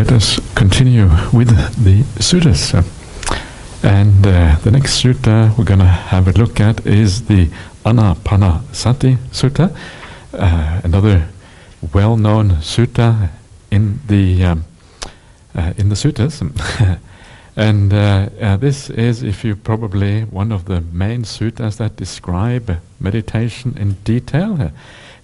let us continue with the suttas. And uh, the next sutta we're going to have a look at is the Anapanasati Sutta, uh, another well-known sutta in the um, uh, in the suttas. and uh, uh, this is, if you probably, one of the main suttas that describe meditation in detail.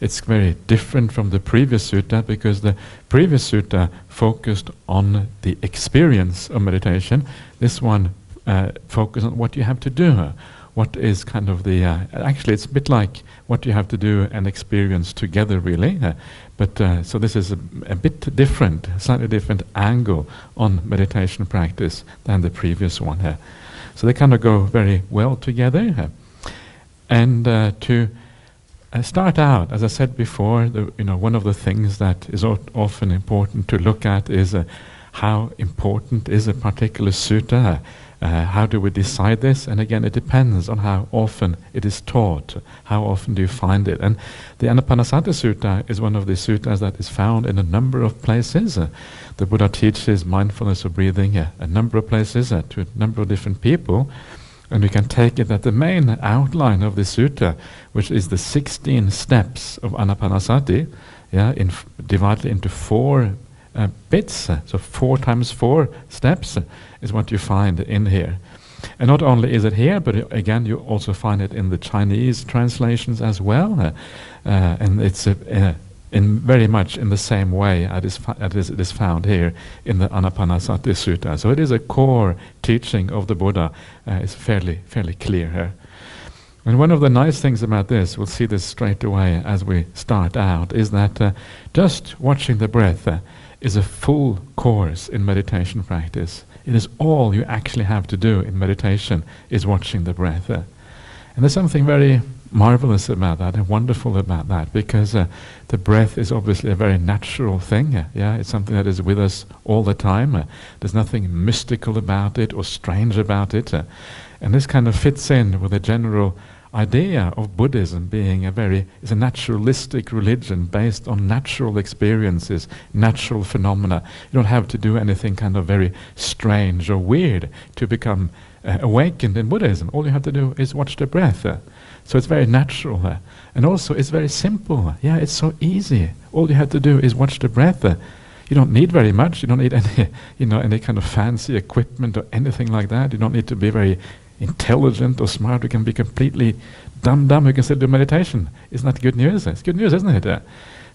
It's very different from the previous sutta because the previous sutta focused on the experience of meditation. This one uh, focused on what you have to do. What is kind of the uh, actually it's a bit like what you have to do and experience together, really. Uh, but uh, so this is a, a, bit different, slightly different angle on meditation practice than the previous one. Uh, so they kind of go very well together. Uh, and to uh, start out, as I said before, the, you know, one of the things that is often important to look at is uh, how important is a particular sutta. Uh, how do we decide this? And again, it depends on how often it is taught. How often do you find it? And the Anapanasati Sutta is one of the suttas that is found in a number of places. Uh, the Buddha teaches mindfulness of breathing uh, a number of places uh, to a number of different people. And we can take it that the main outline of the sutta, which is the 16 steps of anapanasati, yeah, in divided into four uh, bits, uh, so four times four steps uh, is what you find in here. And not only is it here, but again, you also find it in the Chinese translations as well. Uh, uh, and it's in very much in the same way as it is found here in the Anapanasati Sutta. So it is a core teaching of the Buddha. Uh, it's fairly, fairly clear here. And one of the nice things about this, we'll see this straight away as we start out, is that uh, just watching the breath uh, is a full course in meditation practice. It is all you actually have to do in meditation is watching the breath. Uh. And there's something very marvelous about that and wonderful about that because uh, the breath is obviously a very natural thing. Uh, yeah, it's something that is with us all the time. Uh, there's nothing mystical about it or strange about it. Uh, and this kind of fits in with the general idea of Buddhism being a very is a naturalistic religion based on natural experiences, natural phenomena. You don't have to do anything kind of very strange or weird to become uh, awakened in Buddhism. All you have to do is watch the breath. Uh, so it's very natural. And also it's very simple. Yeah, it's so easy. All you have to do is watch the breath. You don't need very much. You don't need any, you know, any kind of fancy equipment or anything like that. You don't need to be very intelligent or smart. You can be completely dumb dumb. You can still do meditation. Isn't that good news? It's good news, isn't it? Uh,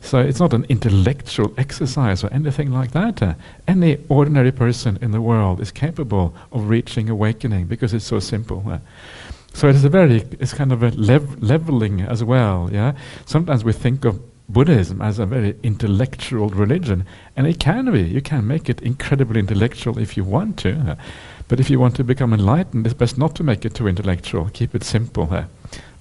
so it's not an intellectual exercise or anything like that. Uh, any ordinary person in the world is capable of reaching awakening because it's so simple. Uh, so it is a very, it's kind of a lev- leveling as well, yeah. Sometimes we think of Buddhism as a very intellectual religion, and it can be. You can make it incredibly intellectual if you want to, but if you want to become enlightened, it's best not to make it too intellectual. Keep it simple, uh,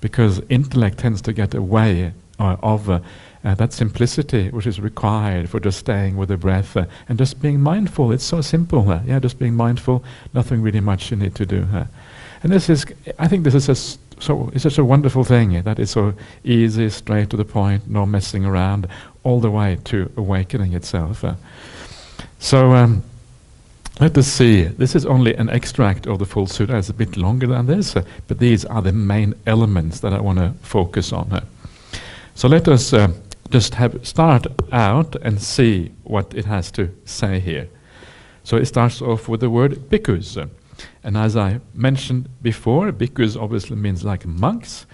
because intellect tends to get away uh, of uh, uh, that simplicity which is required for just staying with the breath uh, and just being mindful. It's so simple. Uh, yeah, just being mindful. Nothing really much you need to do. And this is, I think this is a, so, it's such a wonderful thing that it's so easy, straight to the point, no messing around, all the way to awakening itself. Uh, so um, let us see. This is only an extract of the full sutta. It's a bit longer than this, uh, but these are the main elements that I want to focus on. Uh. So let us uh, just have start out and see what it has to say here. So it starts off with the word bhikkhus. And as I mentioned before, bhikkhus obviously means like monks.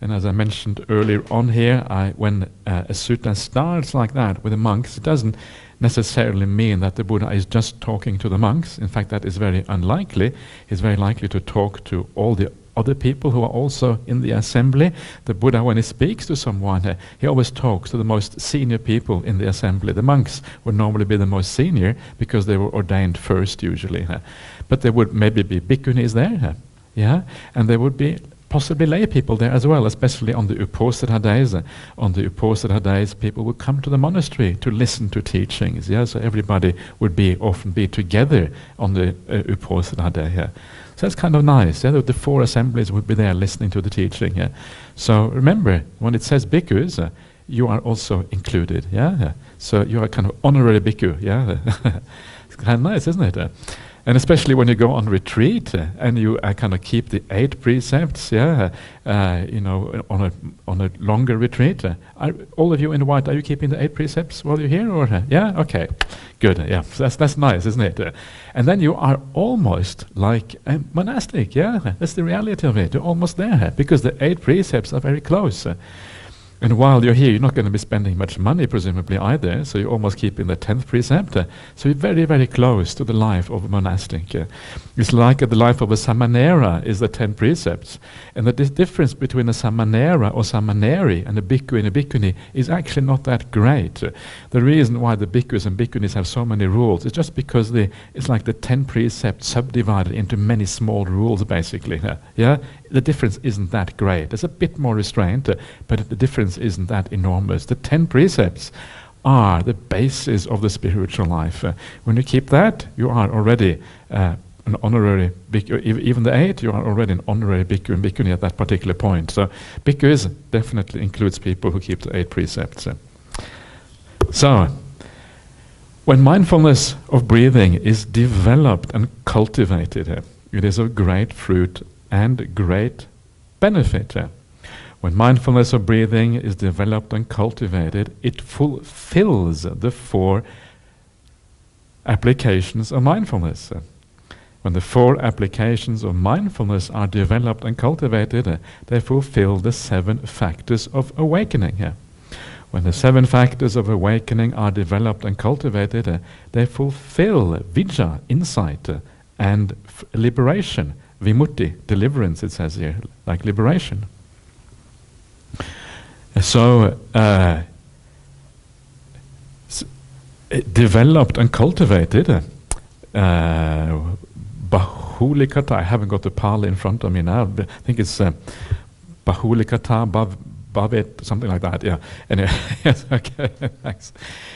And as I mentioned earlier on here, I, when uh, a sutta starts like that with the monks, it doesn't necessarily mean that the Buddha is just talking to the monks. In fact, that is very unlikely. He's very likely to talk to all the other people who are also in the assembly. The Buddha, when he speaks to someone, uh, he always talks to the most senior people in the assembly. The monks would normally be the most senior because they were ordained first, usually. Uh, but there would maybe be bhikkhunis there, yeah, and there would be possibly lay people there as well, especially on the Uposatha days. On the Uposatha days, people would come to the monastery to listen to teachings. Yeah, so everybody would be often be together on the uh, Uposatha day. Yeah. So that's kind of nice. Yeah, the four assemblies would be there listening to the teaching. Yeah. So remember, when it says bhikkhus, uh, you are also included. Yeah, so you are kind of honorary bhikkhu. Yeah, it's kind of nice, isn't it? Uh, and especially when you go on retreat uh, and you uh, kind of keep the eight precepts, yeah, uh, you know, on a on a longer retreat. Uh, are all of you in white, are you keeping the eight precepts while you're here, or uh, yeah, okay, good, yeah, that's that's nice, isn't it? Uh, and then you are almost like a monastic, yeah, that's the reality of it. You're almost there because the eight precepts are very close. And while you're here, you're not going to be spending much money, presumably, either. So you're almost keeping the tenth precept. So you're very, very close to the life of a monastic. It's like uh, the life of a samanera is the ten precepts. And the di- difference between a samanera or samaneri and a bhikkhu and a bhikkhuni is actually not that great. The reason why the bhikkhus and bhikkhunis have so many rules is just because the, it's like the ten precepts subdivided into many small rules, basically. Yeah, the difference isn't that great. There's a bit more restraint, uh, but the difference isn't that enormous. The ten precepts are the basis of the spiritual life. Uh, when you keep that, you are already uh, an honorary bhikkhu. Even the eight, you are already an honorary bhikkhu and bhikkhuni at that particular point. So, bhikkhu is definitely includes people who keep the eight precepts. So, when mindfulness of breathing is developed and cultivated, it is of great fruit and great benefit. When mindfulness of breathing is developed and cultivated, it fulfills the four applications of mindfulness. When the four applications of mindfulness are developed and cultivated, they fulfill the seven factors of awakening. When the seven factors of awakening are developed and cultivated, they fulfill vijja, insight, and liberation vimutti, deliverance, it says here, like liberation. So, uh, developed and cultivated, uh, bahulikata, I haven't got the Pali in front of me now, but I think it's uh, bahulikata bav, bhavet, something like that, yeah. Anyway, yes, okay, thanks.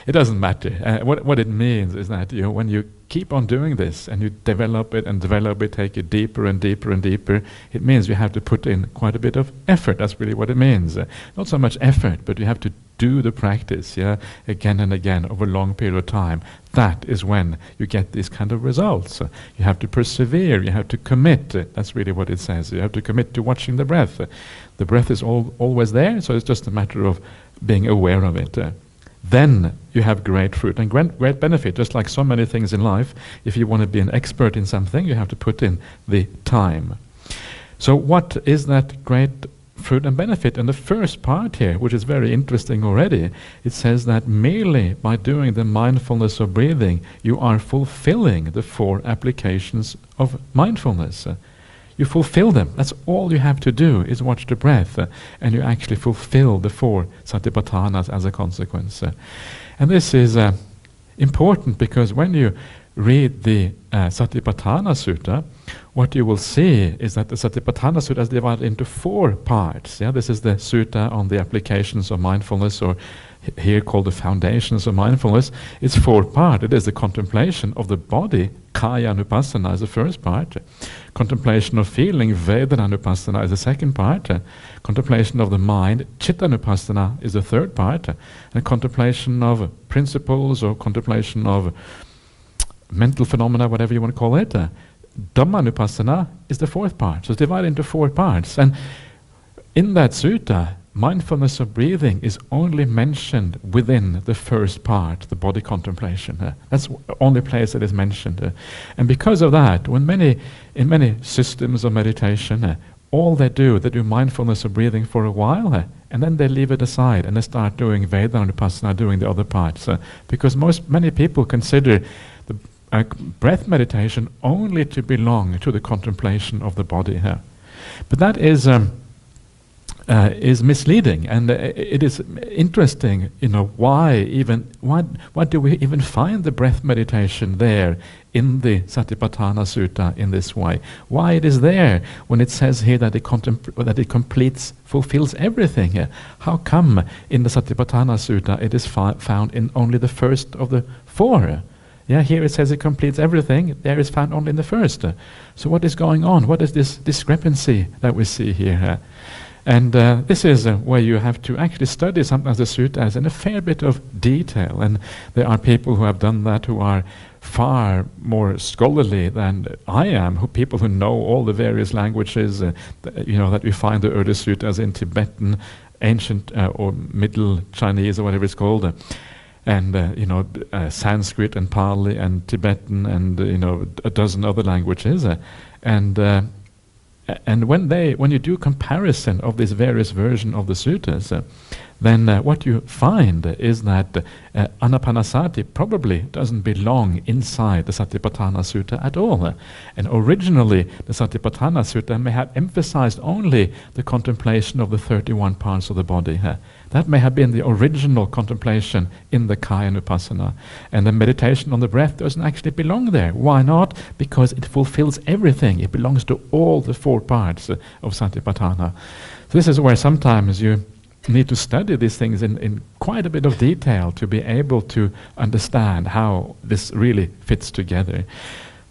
It doesn't matter. Uh, what, what it means is that you know, when you keep on doing this and you develop it and develop it, take it deeper and deeper and deeper, it means you have to put in quite a bit of effort. That's really what it means. Uh, not so much effort, but you have to do the practice, yeah, again and again over a long period of time. That is when you get these kind of results. Uh, you have to persevere. You have to commit. Uh, that's really what it says. You have to commit to watching the breath. Uh, the breath is all, always there, so it's just a matter of being aware of it. Uh, then you have great fruit and great, great benefit. Just like so many things in life, if you want to be an expert in something, you have to put in the time. So, what is that great fruit and benefit? And the first part here, which is very interesting already, it says that merely by doing the mindfulness of breathing, you are fulfilling the four applications of mindfulness. You fulfill them. That's all you have to do is watch the breath, uh, and you actually fulfill the four satipatthanas as a consequence. Uh, and this is uh, important because when you read the uh, Satipatthana Sutta, what you will see is that the Satipatthana Sutta is divided into four parts. Yeah, this is the sutta on the applications of mindfulness, or here called the foundations of mindfulness. It's four part. It is the contemplation of the body, kaya anupassana is the first part. Contemplation of feeling, vedana anupassana is the second part. Contemplation of the mind, chitta anupassana is the third part. And contemplation of principles or contemplation of mental phenomena, whatever you want to call it. Dhammanupassana is the fourth part. So it's divided into four parts. And in that sutta, mindfulness of breathing is only mentioned within the first part, the body contemplation. Uh, that's the only place that is mentioned. Uh, and because of that, when many, in many systems of meditation, uh, all they do, they do mindfulness of breathing for a while, uh, and then they leave it aside and they start doing Vedana doing the other parts. Uh, because most, many people consider uh, breath meditation only to belong to the contemplation of the body here. But that is. Um, uh, is misleading, and uh, it is interesting, you know, why even why why do we even find the breath meditation there in the Satipatthana Sutta in this way? Why it is there when it says here that it that it completes, fulfills everything? Here? How come in the Satipatthana Sutta it is found in only the first of the four? Yeah, here it says it completes everything. There is found only in the first. So what is going on? What is this discrepancy that we see here? And uh, this is uh, where you have to actually study sometimes the suttas in a fair bit of detail. And there are people who have done that who are far more scholarly than I am, who people who know all the various languages, uh, th- you know, that we find the Urdu suttas in Tibetan, ancient uh, or Middle Chinese or whatever it's called. And uh, you know uh, Sanskrit and Pali and Tibetan and uh, you know a dozen other languages, uh, and uh, and when they when you do comparison of these various versions of the suttas, uh, then what you find is that Anapanasati probably doesn't belong inside the Satipatthana Sutta at all. And originally, the Satipatthana Sutta may have emphasized only the contemplation of the 31 parts of the body. That may have been the original contemplation in the Kayanupassana. And the meditation on the breath doesn't actually belong there. Why not? Because it fulfills everything. It belongs to all the four parts uh, of Satipatthana. So this is where sometimes you need to study these things in, in quite a bit of detail to be able to understand how this really fits together.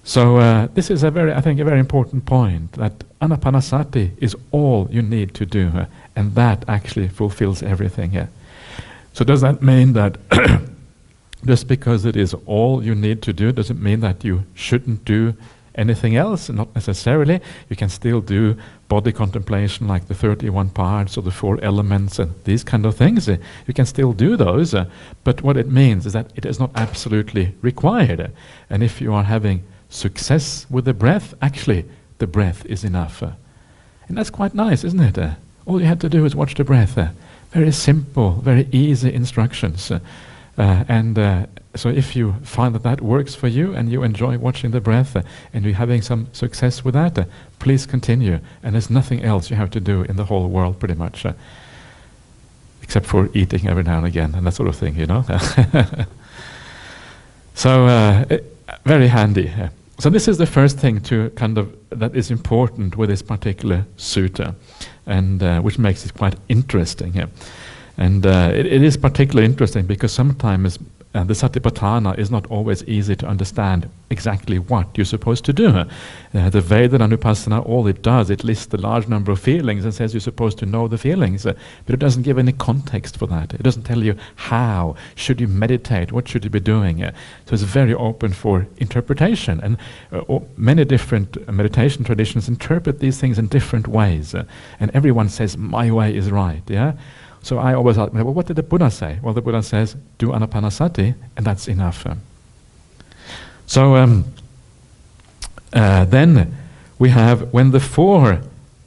So uh, this is a very, I think, a very important point that anapanasati is all you need to do, uh, and that actually fulfills everything here. So does that mean that just because it is all you need to do, does it mean that you shouldn't do anything else? Not necessarily. You can still do body contemplation like the 31 parts or the four elements and these kind of things. Uh, You can still do those, uh, but what it means is that it is not absolutely required. And if you are having success with the breath, actually, the breath is enough. uh. And that's quite nice, isn't it? All you had to do is watch the breath. uh. Very simple, very easy instructions. uh, uh, and so, if you find that that works for you and you enjoy watching the breath uh, and you're having some success with that, uh, please continue. And there's nothing else you have to do in the whole world, pretty much, uh, except for eating every now and again and that sort of thing, you know. so, it- very handy. So, this is the first thing to kind of that is important with this particular sutta, and uh, which makes it quite interesting. here. And uh, it, it is particularly interesting because sometimes uh, the Satipatthana is not always easy to understand exactly what you're supposed to do. Uh, the Vedananupassana, all it does, it lists a large number of feelings and says you're supposed to know the feelings, uh, but it doesn't give any context for that. It doesn't tell you how should you meditate, what should you be doing. Uh, so it's very open for interpretation, and uh, many different meditation traditions interpret these things in different ways, uh, and everyone says my way is right. Yeah. So I always ask, well, what did the Buddha say? Well, the Buddha says, do anapanasati, and that's enough. So um, uh, then we have when the four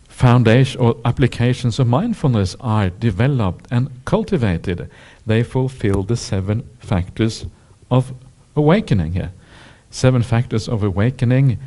foundation or applications of mindfulness are developed and cultivated, they fulfill the seven factors of awakening here. Seven factors of awakening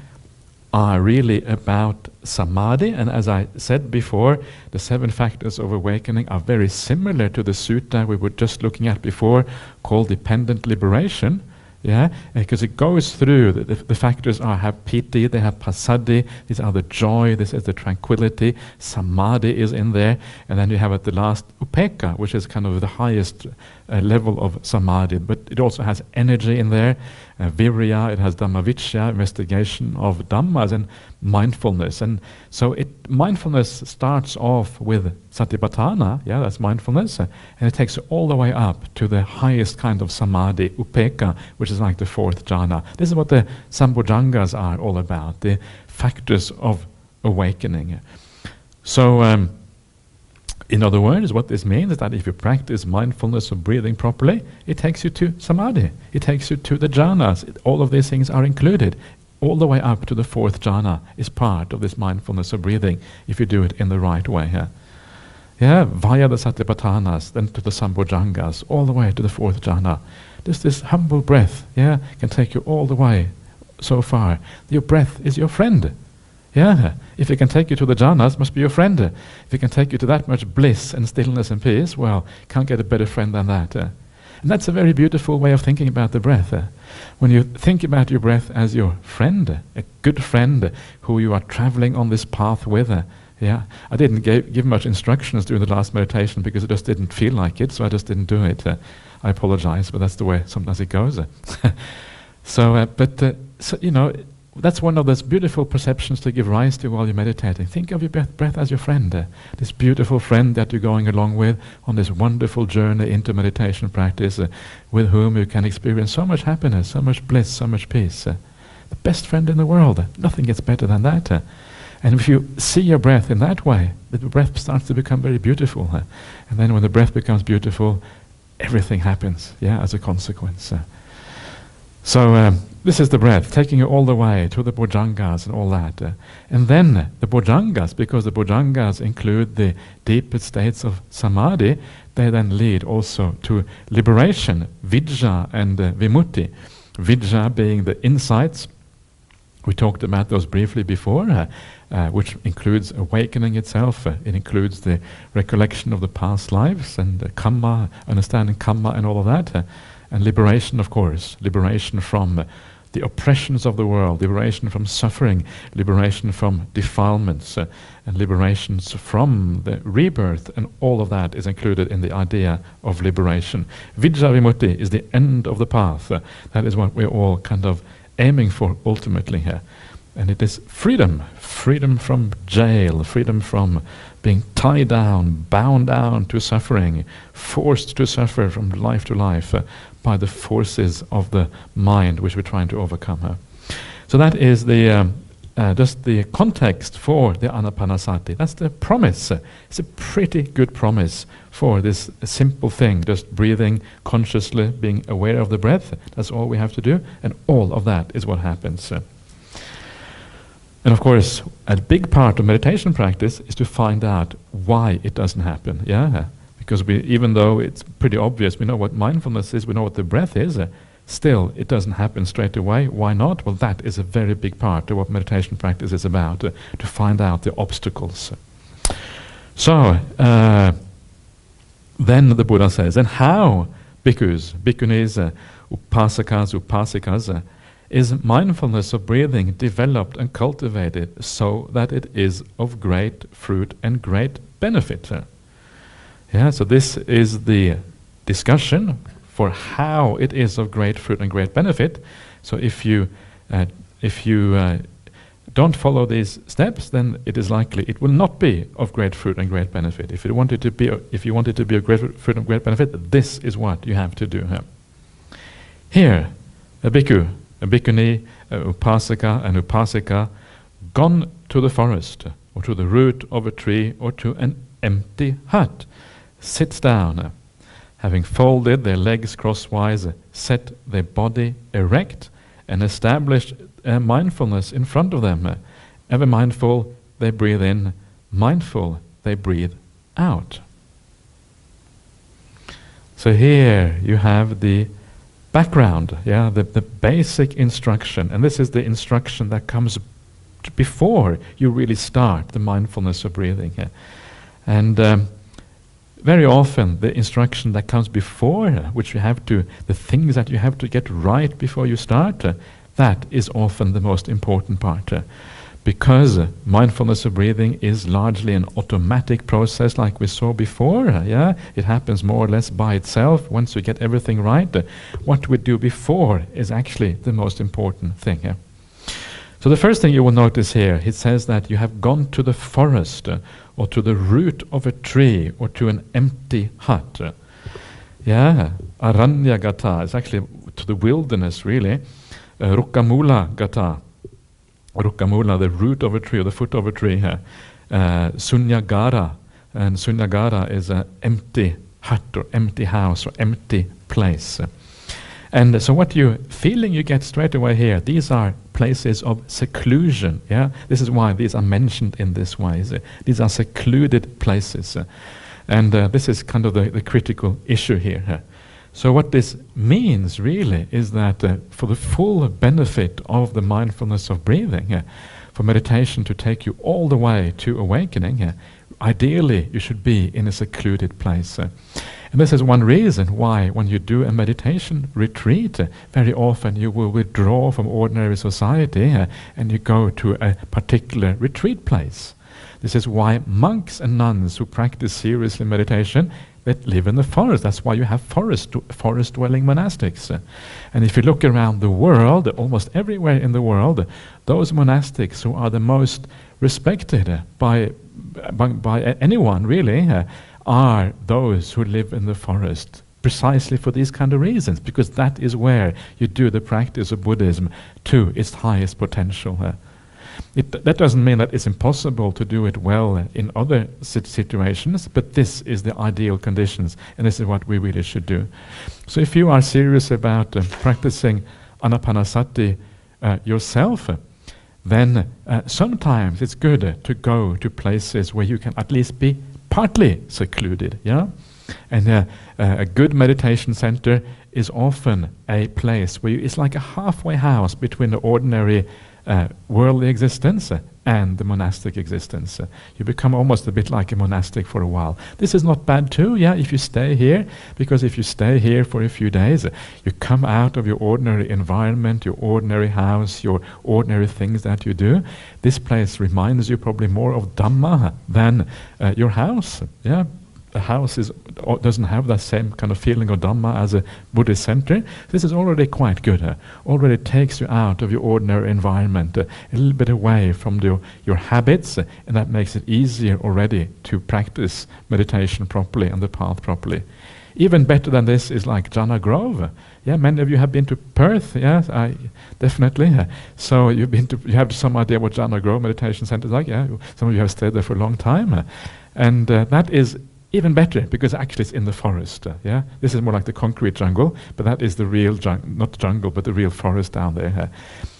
are really about samadhi, and as I said before, the seven factors of awakening are very similar to the sutta we were just looking at before, called dependent liberation. Yeah, because it goes through the, the, the factors are have piti, they have passaddhi, these are the joy, this is the tranquility, samadhi is in there, and then you have at the last upekkha, which is kind of the highest uh, level of samadhi, but it also has energy in there, uh, virya, it has dhammavicaya, investigation of dhammas, and mindfulness. And so it mindfulness starts off with satipatthana, yeah, that's mindfulness, uh, and it takes all the way up to the highest kind of samadhi, upekkha, which is like the fourth jhana. This is what the sambojjhangas are all about, the factors of awakening. So, um, in other words, what this means is that if you practice mindfulness of breathing properly, it takes you to samadhi. It takes you to the jhanas. It- all of these things are included. All the way up to the fourth jhana is part of this mindfulness of breathing if you do it in the right way. Yeah, yeah via the satipatthanas, then to the sambojjhangas, all the way to the fourth jhana. Just this humble breath, yeah, can take you all the way so far. Your breath is your friend. Yeah, if it can take you to the jhanas, must be your friend. If it can take you to that much bliss and stillness and peace, well, can't get a better friend than that. uh. And that's a very beautiful way of thinking about the breath. uh. When you think about your breath as your friend, a good friend who you are traveling on this path with. uh, Yeah, I didn't give, give much instructions during the last meditation because I just didn't feel like it, so I just didn't do it. I apologize, but that's the way sometimes it goes. so, uh, but uh, so, you know, that's one of those beautiful perceptions to give rise to while you're meditating. Think of your breath, breath as your friend, uh, this beautiful friend that you're going along with on this wonderful journey into meditation practice, uh, with whom you can experience so much happiness, so much bliss, so much peace. Uh, the best friend in the world. Nothing gets better than that. Uh. and if you see your breath in that way, the breath starts to become very beautiful. Uh. and then when the breath becomes beautiful, everything happens, yeah, as a consequence. Uh. so um, this is the breath, taking you all the way to the bojjhangas and all that. Uh, and then the bojjhangas, because the bojjhangas include the deepest states of samadhi, they then lead also to liberation, vijja and uh, vimutti. Vijja being the insights. We talked about those briefly before, uh, uh, which includes awakening itself. Uh, it includes the recollection of the past lives and karma, understanding karma and all of that. And liberation, of course, liberation from the oppressions of the world, liberation from suffering, liberation from defilements, uh, and liberations from the rebirth, and all of that is included in the idea of liberation. Vijjavimutti is the end of the path. Uh, that is what we're all kind of aiming for ultimately here. And it is freedom, freedom from jail, freedom from being tied down, bound down to suffering, forced to suffer from life to life, uh, by the forces of the mind which we're trying to overcome. Huh? So that is the um, uh, just the context for the anapanasati. That's the promise. It's a pretty good promise for this simple thing, just breathing consciously, being aware of the breath. That's all we have to do, and all of that is what happens. And of course, a big part of meditation practice is to find out why it doesn't happen. Yeah, because we, even though it's pretty obvious, we know what mindfulness is, we know what the breath is, uh, still it doesn't happen straight away. Why not? Well, that is a very big part of what meditation practice is about, uh, to find out the obstacles. So, uh, then the Buddha says, and how, bhikkhus, bhikkhunis, uh, upasakas, upasikas, uh, is mindfulness of breathing developed and cultivated so that it is of great fruit and great benefit? Uh, yeah, so this is the discussion for how it is of great fruit and great benefit. So if you uh, if you uh, don't follow these steps, then it is likely it will not be of great fruit and great benefit. If you want it to be, if you want it to be of great fruit and great benefit, this is what you have to do. Here, a bhikkhu, a bhikkhuni, a upasaka, an upasika, gone to the forest, or to the root of a tree, or to an empty hut sits down, having folded their legs crosswise, set their body erect, and established a mindfulness in front of them. Ever mindful, they breathe in, mindful, they breathe out. So here you have the background, yeah, the, the basic instruction. And this is the instruction that comes before you really start the mindfulness of breathing. Yeah. And um, very often the instruction that comes before, which you have to, the things that you have to get right before you start, uh, that is often the most important part. Uh, because uh, mindfulness of breathing is largely an automatic process, like we saw before. Yeah, it happens more or less by itself once you get everything right. What we do before is actually the most important thing. Yeah? So the first thing you will notice here, it says that you have gone to the forest or to the root of a tree or to an empty hut. Yeah, Aranya Gata is actually to the wilderness really. Uh, Rukkhamula Gata, Rukkhamula, the root of a tree or the foot of a tree here. Uh, Sunyagara, and Sunyagara is an empty hut or empty house or empty place. And so what you feeling you get straight away here, these are places of seclusion. Yeah, This is why these are mentioned in this way. So these are secluded places. Uh, and uh, this is kind of the, the critical issue here. Uh. So what this means really is that uh, for the full benefit of the mindfulness of breathing, uh, for meditation to take you all the way to awakening, uh, ideally you should be in a secluded place. And this is one reason why, when you do a meditation retreat, very often you will withdraw from ordinary society uh, and you go to a particular retreat place. This is why monks and nuns who practice seriously meditation that live in the forest. That's why you have forest forest dwelling monastics. And if you look around the world, almost everywhere in the world, those monastics who are the most respected by by, by anyone really uh, are those who live in the forest precisely for these kind of reasons because that is where you do the practice of Buddhism to its highest potential. Uh, it, that doesn't mean that it's impossible to do it well in other situations, but this is the ideal conditions, and this is what we really should do. So, if you are serious about uh, practicing anapanasati uh, yourself, uh, then uh, sometimes it's good to go to places where you can at least be partly secluded. Yeah, and uh, uh, a good meditation center is often a place where you, it's like a halfway house between the ordinary uh, worldly existence and the monastic existence. you become almost a bit like a monastic for a while. This is not bad too, yeah, if you stay here, because if you stay here for a few days, you come out of your ordinary environment, your ordinary house, your ordinary things that you do. This place reminds you probably more of Dhamma than uh, your house, yeah the house is, doesn't have that same kind of feeling of Dhamma as a Buddhist center, this is already quite good. Uh, already takes you out of your ordinary environment, uh, a little bit away from the, your habits, uh, and that makes it easier already to practice meditation properly and the path properly. Even better than this is like Jhana Grove. Yeah, many of you have been to Perth. Yes, I definitely. So you've been to, you have some idea what Jhana Grove Meditation Center is like. Yeah, some of you have stayed there for a long time, and uh, that is even better because actually it's in the forest. Uh, yeah, this is more like the concrete jungle, but that is the real jungle, not jungle, but the real forest down there. Uh,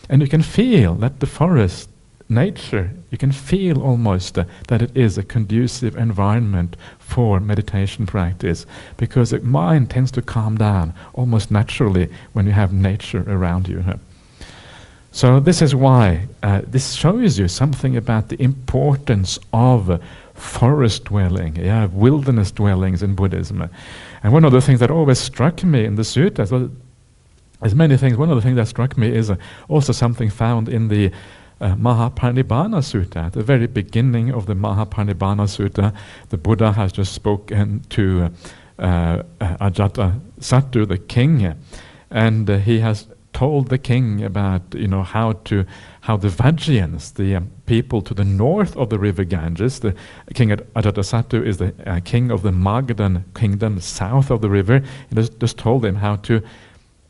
and you can feel that the forest, nature, you can feel almost uh, that it is a conducive environment for meditation practice because the mind tends to calm down almost naturally when you have nature around you. So this is why uh, this shows you something about the importance of forest dwelling, yeah, wilderness dwellings in Buddhism. And one of the things that always struck me in the suttas, well, many things. One of the things that struck me is uh, also something found in the uh, Mahaparinibbana Sutta. At the very beginning of the Mahaparinibbana Sutta, the Buddha has just spoken to uh, uh, the king, and uh, he has told the king about you know how to how the Vajjians, the um, people to the north of the river Ganges, the king Ajatasattu is the uh, king of the Magadhan kingdom south of the river, he just, just told them how to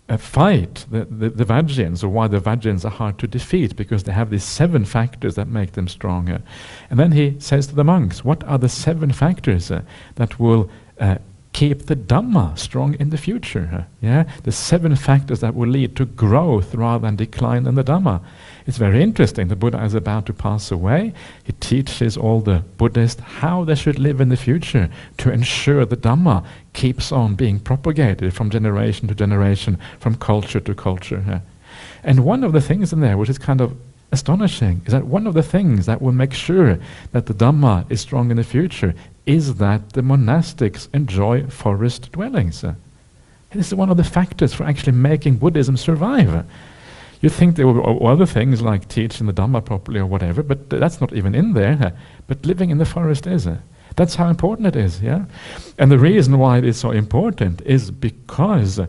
uh, fight the, the, the Vajjians, or why the Vajjians are hard to defeat, because they have these seven factors that make them stronger. And then he says to the monks, What are the seven factors uh, that will uh, keep the Dhamma strong in the future. Yeah, the seven factors that will lead to growth rather than decline in the Dhamma. It's very interesting. The Buddha is about to pass away. He teaches all the Buddhists how they should live in the future to ensure the Dhamma keeps on being propagated from generation to generation, from culture to culture. And one of the things in there, which is kind of astonishing, is that one of the things that will make sure that the Dhamma is strong in the future is that the monastics enjoy forest dwellings. Uh, this is one of the factors for actually making Buddhism survive. Uh, you think there were other things like teaching the Dhamma properly or whatever, but that's not even in there. Uh, but living in the forest is. That's how important it is, yeah? And the reason why it is so important is because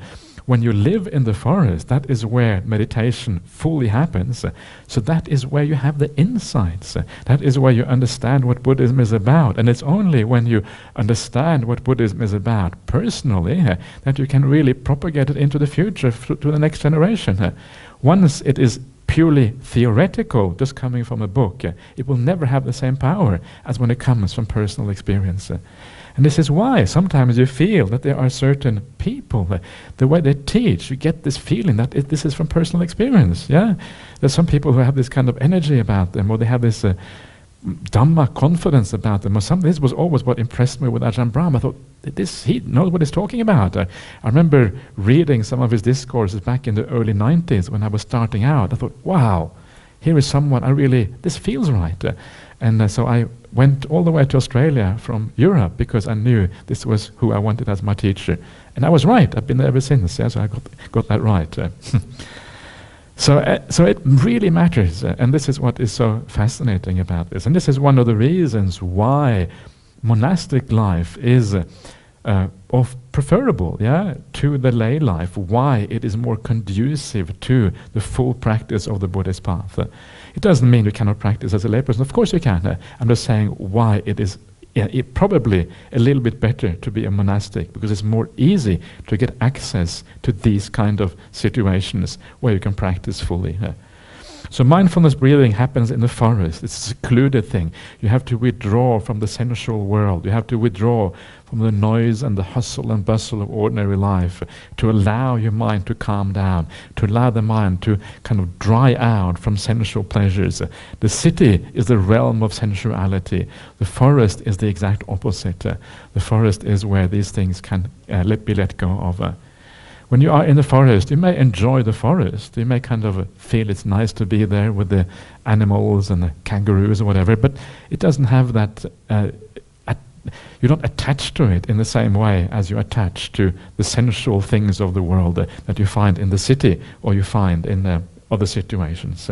when you live in the forest, that is where meditation fully happens. So that is where you have the insights. That is where you understand what Buddhism is about. And it's only when you understand what Buddhism is about personally uh, that you can really propagate it into the future to the next generation. Uh, once it is purely theoretical, just coming from a book, uh, it will never have the same power as when it comes from personal experience. And this is why sometimes you feel that there are certain people, uh, the way they teach, you get this feeling that it, this is from personal experience. Yeah, there's some people who have this kind of energy about them, or they have this uh, Dhamma confidence about them, or something. This was always what impressed me with Ajahn Brahm. I thought, this he knows what he's talking about. Uh, I remember reading some of his discourses back in the early 90s when I was starting out. I thought, wow, here is someone I really, this feels right. Uh, and uh, so I went all the way to Australia from Europe because I knew this was who I wanted as my teacher. And I was right. I've been there ever since. Yeah, so I got, got that right. Uh, so, uh, so it really matters. Uh, and this is what is so fascinating about this. And this is one of the reasons why monastic life is uh, of preferable, yeah, to the lay life. Why it is more conducive to the full practice of the Buddhist path. Uh, it doesn't mean you cannot practice as a layperson. Of course you can. Uh, I'm just saying why it is. Yeah, it probably a little bit better to be a monastic because it's more easy to get access to these kind of situations where you can practice fully. So mindfulness breathing happens in the forest. It's a secluded thing. You have to withdraw from the sensual world. You have to withdraw from the noise and the hustle and bustle of ordinary life to allow your mind to calm down, to allow the mind to kind of dry out from sensual pleasures. The city is the realm of sensuality. The forest is the exact opposite. The forest is where these things can uh, let, be let go of when you are in the forest, you may enjoy the forest. You may kind of feel it's nice to be there with the animals and the kangaroos or whatever, but it doesn't have that. Uh, you're not attached to it in the same way as you attach to the sensual things of the world uh, that you find in the city or you find in uh, other situations.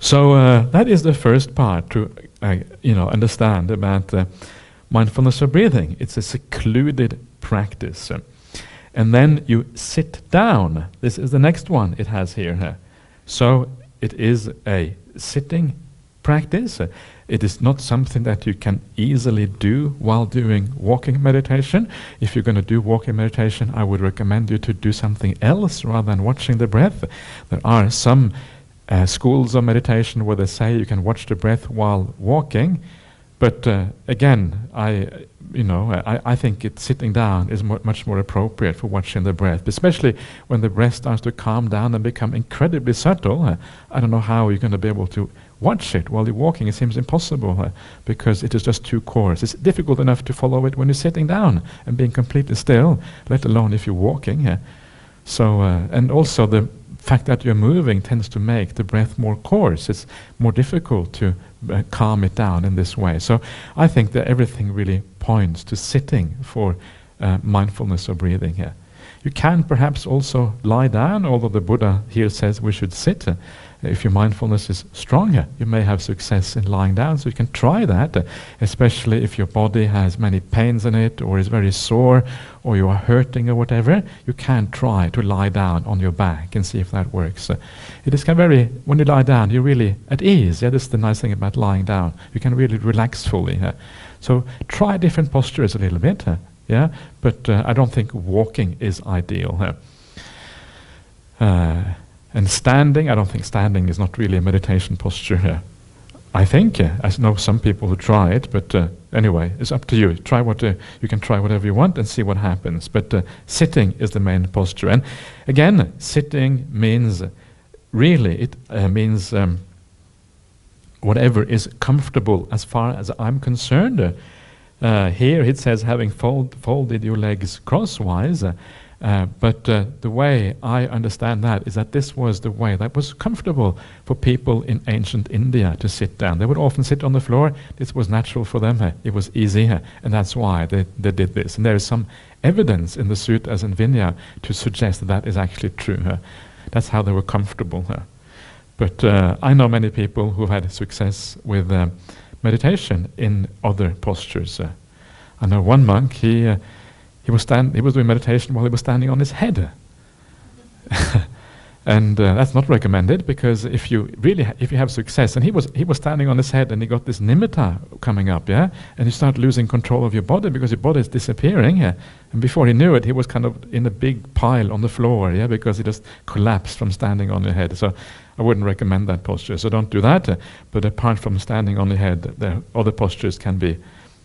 So uh, that is the first part to uh, you know understand about uh, mindfulness of breathing. It's a secluded practice. And then you sit down. This is the next one it has here. So it is a sitting practice. It is not something that you can easily do while doing walking meditation. If you're going to do walking meditation, I would recommend you to do something else rather than watching the breath. There are some uh, schools of meditation where they say you can watch the breath while walking. But uh, again, I, you know, I, I think it, sitting down is much more appropriate for watching the breath, especially when the breath starts to calm down and become incredibly subtle. Uh, I don't know how you're going to be able to watch it while you're walking. It seems impossible uh, because it is just too coarse. It's difficult enough to follow it when you're sitting down and being completely still, let alone if you're walking. Uh, so, uh, and also the fact that you're moving tends to make the breath more coarse. It's more difficult to calm it down in this way. So I think that everything really points to sitting for uh, mindfulness of breathing here. You can perhaps also lie down, although the Buddha here says we should sit. Uh, if your mindfulness is stronger, you may have success in lying down. So you can try that, uh, especially if your body has many pains in it, or is very sore, or you are hurting, or whatever. You can try to lie down on your back and see if that works. Uh, it is kind of very when you lie down, you're really at ease. Yeah, that's the nice thing about lying down. You can really relax fully. Uh, so try different postures a little bit. Uh, yeah, but uh, I don't think walking is ideal. Uh, and standing, I don't think standing is not really a meditation posture. I think, uh, I know some people who try it, but uh, anyway, it's up to you. Try what uh, you can try whatever you want and see what happens. But uh, sitting is the main posture, and again, sitting means really it uh, means um, whatever is comfortable as far as I'm concerned. Here it says having fold, folded your legs crosswise. Uh, but uh, the way I understand that is that this was the way that was comfortable for people in ancient India to sit down. They would often sit on the floor. This was natural for them. Uh, it was easy, uh, and that's why they, they did this. And there is some evidence in the Suttas and Vinaya to suggest that that is actually true. Uh, that's how they were comfortable. But I know many people who have had success with meditation in other postures. I know one monk, he he was, stand, he was doing meditation while he was standing on his head. and uh, that's not recommended because if you really if you have success and he was he was standing on his head and he got this nimitta coming up yeah? And you start losing control of your body because your body is disappearing yeah? And before he knew it he was kind of in a big pile on the floor yeah? Because he just collapsed from standing on your head. So I wouldn't recommend that posture. So don't do that uh, but apart from standing on the head the other postures can be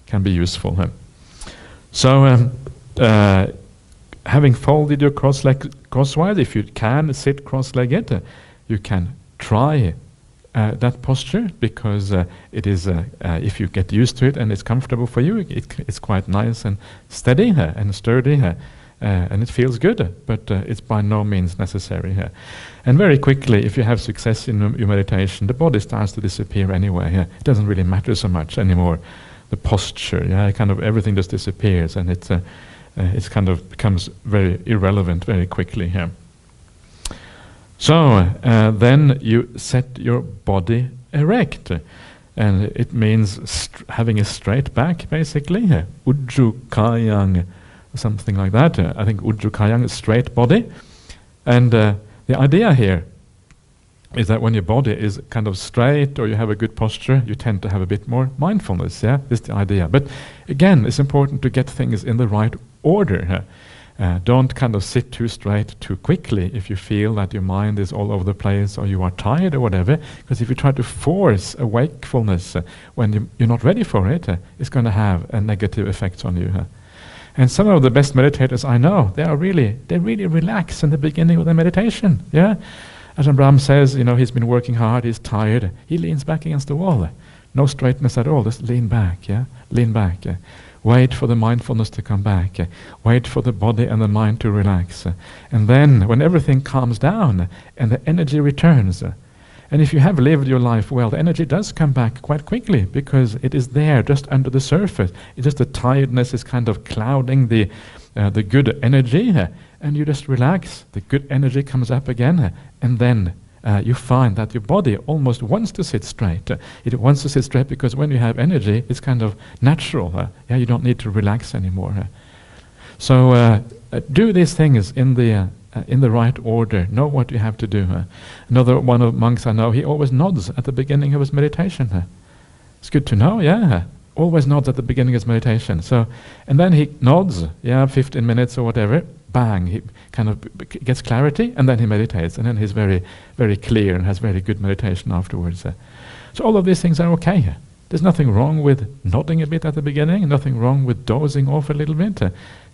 can be useful uh. so um, uh, having folded your cross leg crosswise, if you can sit cross-legged, uh, you can try uh, that posture because uh, it is, uh, uh, if you get used to it and it's comfortable for you, it, it's quite nice and steady and sturdy. and it feels good, but it's by no means necessary here. And very quickly, if you have success in your meditation, the body starts to disappear anyway. It doesn't really matter so much anymore. The posture, yeah, kind of everything just disappears, and it's uh, it kind of becomes very irrelevant very quickly here. So uh, then you set your body erect. and it means having a straight back, basically. Uh, Ujjukayang, something like that. Uh, I think Ujjukayang is straight body. And uh, the idea here is that when your body is kind of straight or you have a good posture, you tend to have a bit more mindfulness. Yeah, is the idea. But again, it's important to get things in the right order. Uh, don't kind of sit too straight too quickly if you feel that your mind is all over the place or you are tired or whatever. Because if you try to force a wakefulness uh, when you, are not ready for it, uh, it's going to have a negative effect on you. And some of the best meditators I know, they are really, they really relax in the beginning of the meditation. Yeah. Ajahn Brahm says, you know, he's been working hard, he's tired. He leans back against the wall. No straightness at all, just lean back, yeah? Lean back. Yeah? Wait for the mindfulness to come back. Wait for the body and the mind to relax. And then, when everything calms down and the energy returns, and if you have lived your life well, the energy does come back quite quickly because it is there just under the surface. It's just the tiredness is kind of clouding the, uh, the good energy and you just relax. The good energy comes up again, and then uh, you find that your body almost wants to sit straight. Uh, it wants to sit straight because when you have energy, it's kind of natural. Uh, yeah, you don't need to relax anymore. Uh. so uh, uh, do these things in the in the right order. Know what you have to do. Another one of monks I know, he always nods at the beginning of his meditation. It's good to know, yeah always nods at the beginning of his meditation. So, and then he nods, yeah, 15 minutes or whatever, bang, he kind of gets clarity, and then he meditates, and then he's very, very clear and has very good meditation afterwards. Uh, so all of these things are okay. There's nothing wrong with nodding a bit at the beginning, nothing wrong with dozing off a little bit. Uh,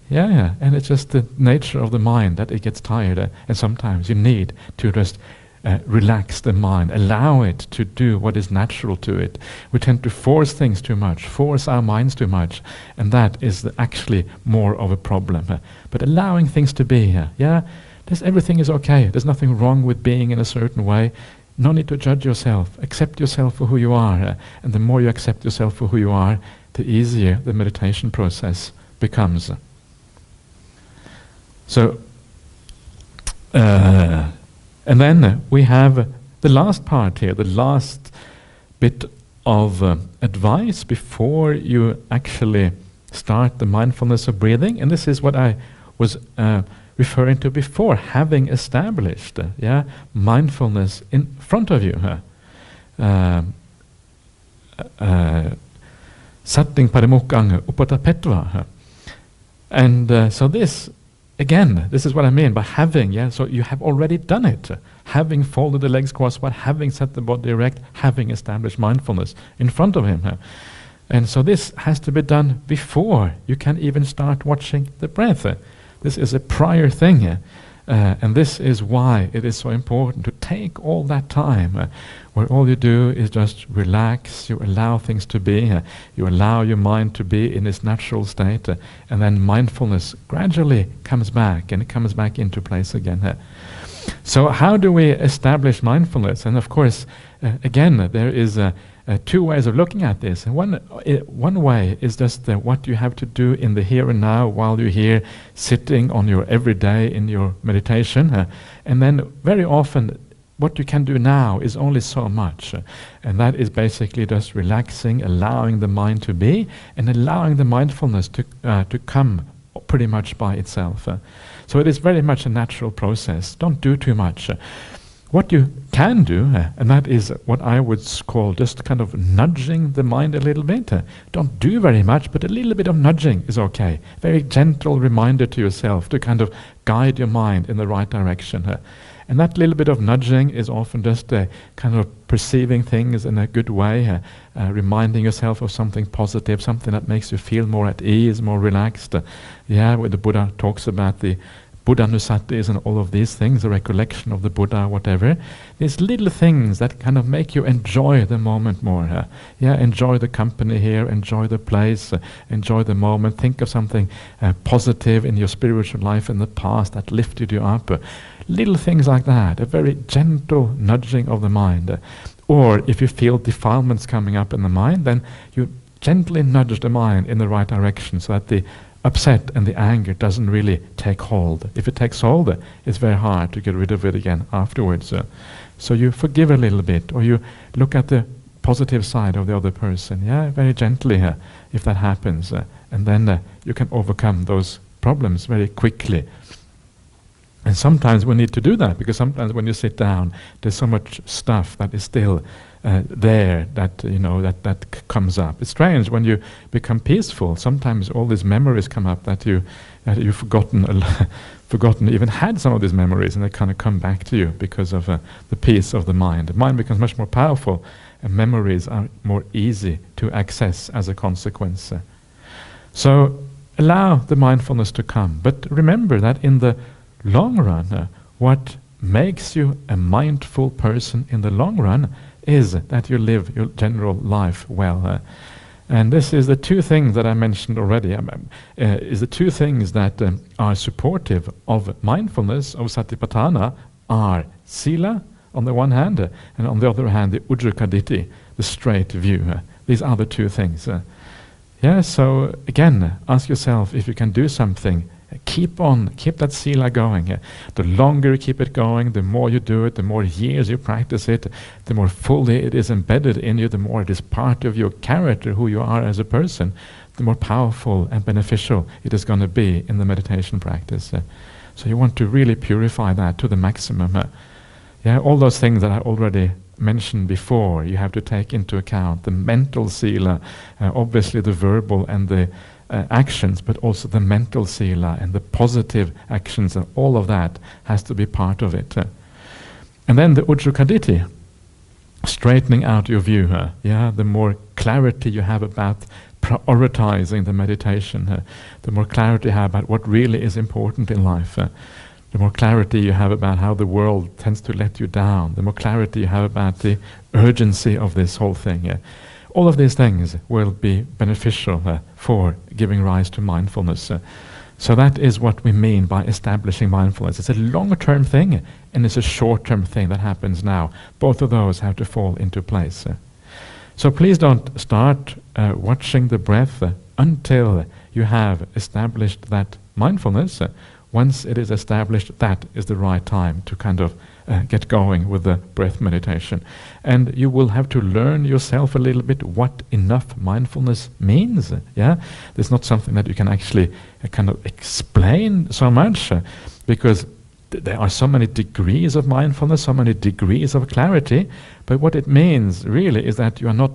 yeah, yeah, and it's just the nature of the mind that it gets tired, uh, and sometimes you need to just uh, relax the mind, allow it to do what is natural to it. We tend to force things too much, force our minds too much, and that is actually more of a problem. Uh, but allowing things to be, uh, yeah, everything is okay. There's nothing wrong with being in a certain way. No need to judge yourself. Accept yourself for who you are. Uh, and the more you accept yourself for who you are, the easier the meditation process becomes. So, uh, and then we have the last part here, the last bit of uh, advice before you actually start the mindfulness of breathing. And this is what I was uh, referring to before, having established uh, yeah, mindfulness in front of you. Uh, uh, Satim parimukham upatthapetva. And uh, so this again, this is what I mean by having, yeah, so you have already done it. Having folded the legs crosswise, having set the body erect, having established mindfulness in front of him. And so this has to be done before you can even start watching the breath. This is a prior thing. Uh, and this is why it is so important to take all that time uh, where all you do is just relax, you allow things to be, uh, you allow your mind to be in its natural state, uh, and then mindfulness gradually comes back and it comes back into place again. Uh. so, how do we establish mindfulness? And of course, uh, again, there is a uh, two ways of looking at this. One, uh, one way is just uh, what you have to do in the here and now while you're here sitting on your everyday in your meditation. Uh, and then very often what you can do now is only so much. Uh, and that is basically just relaxing, allowing the mind to be, and allowing the mindfulness to, uh, to come pretty much by itself. so it is very much a natural process. Don't do too much. What you can do, uh, and that is what I would call just kind of nudging the mind a little bit. Uh, don't do very much, but a little bit of nudging is okay. Very gentle reminder to yourself to kind of guide your mind in the right direction. Uh, and that little bit of nudging is often just uh, kind of perceiving things in a good way, uh, uh, reminding yourself of something positive, something that makes you feel more at ease, more relaxed. yeah, where the Buddha talks about the Buddhanussattis and all of these things, the recollection of the Buddha, whatever. These little things that kind of make you enjoy the moment more. Uh, yeah, enjoy the company here, enjoy the place, uh, enjoy the moment. Think of something uh, positive in your spiritual life in the past that lifted you up. Little things like that, a very gentle nudging of the mind. or if you feel defilements coming up in the mind, then you gently nudge the mind in the right direction so that the upset and the anger doesn't really take hold. If it takes hold, it's very hard to get rid of it again afterwards. Uh, so you forgive a little bit, or you look at the positive side of the other person. Yeah, very gently uh, if that happens, uh, and then uh, you can overcome those problems very quickly. And sometimes we need to do that because sometimes when you sit down, there's so much stuff that is still uh, there that you know that that c- comes up. It's strange when you become peaceful. Sometimes all these memories come up that you that you've forgotten forgotten even had some of these memories, and they kind of come back to you because of uh, the peace of the mind. The mind becomes much more powerful, and memories are more easy to access as a consequence. Uh, so allow the mindfulness to come, but remember that in the long run, uh, what makes you a mindful person in the long run is that you live your general life well. Uh, and this is the two things that I mentioned already. Um, um, uh, is the two things that um, are supportive of mindfulness of satipatthana are sila on the one hand, uh, and on the other hand the ujjakaditti, the straight view. Uh, these are the two things. Uh, yeah. So again, ask yourself if you can do something keep on, keep that sila going. The longer you keep it going, the more you do it, the more years you practice it, the more fully it is embedded in you, the more it is part of your character, who you are as a person, the more powerful and beneficial it is going to be in the meditation practice. So you want to really purify that to the maximum. Yeah, all those things that I already mentioned before, you have to take into account the mental sila, uh, obviously the verbal and the uh, actions, but also the mental sila and the positive actions, and all of that has to be part of it. Uh. And then the ujjakaditti, straightening out your view. Uh, yeah, the more clarity you have about prioritizing the meditation, the more clarity you have about what really is important in life. The more clarity you have about how the world tends to let you down, the more clarity you have about the urgency of this whole thing. All of these things will be beneficial uh, for giving rise to mindfulness. Uh, so that is what we mean by establishing mindfulness. It's a long-term thing and it's a short-term thing that happens now. Both of those have to fall into place. Uh, so please don't start uh, watching the breath uh, until you have established that mindfulness. Uh, once it is established, that is the right time to kind of uh, get going with the breath meditation. And you will have to learn yourself a little bit what enough mindfulness means. Yeah, There's not something that you can actually uh, kind of explain so much uh, because th- there are so many degrees of mindfulness, so many degrees of clarity. But what it means really is that you are not